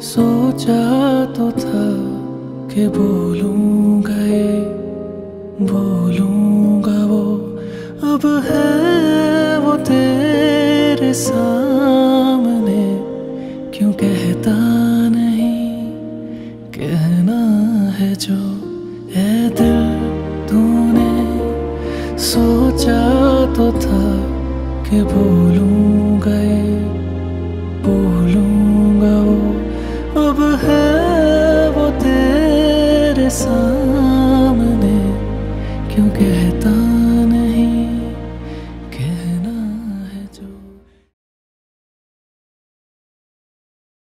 सोचा तो था कि बोलूँगा वो, अब है वो तेरे क्यों कहता नहीं, कहना है जो दिल सोचा तो था कि वो अब है वो तेरे सामने। क्यों कहता